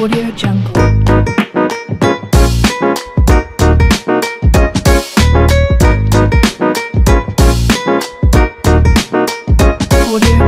Audio Jungle. audio